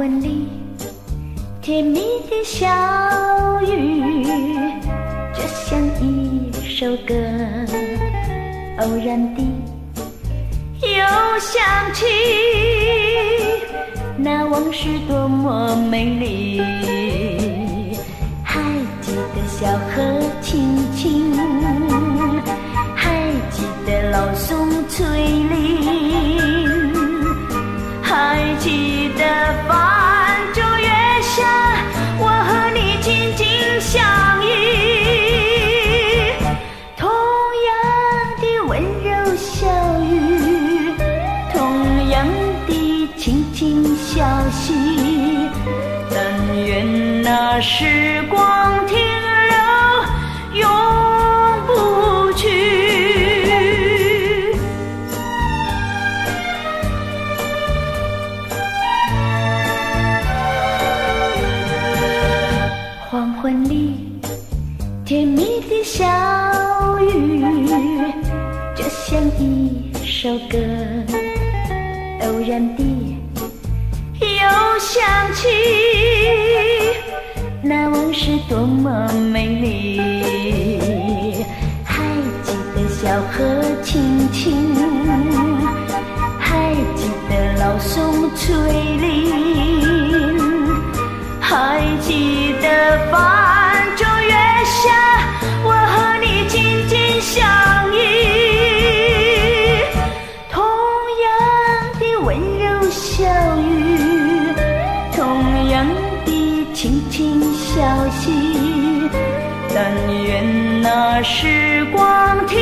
婚礼，甜蜜的小雨，就像一首歌，偶然地又想起那往事多么美丽。还记得小河清清，还记得老松翠绿。还记得。轻轻笑息，但愿那时光停留，永不去。黄昏里，甜蜜的小雨，就像一首歌，偶然地想起那往事多么美轻轻小息，但愿那时光停，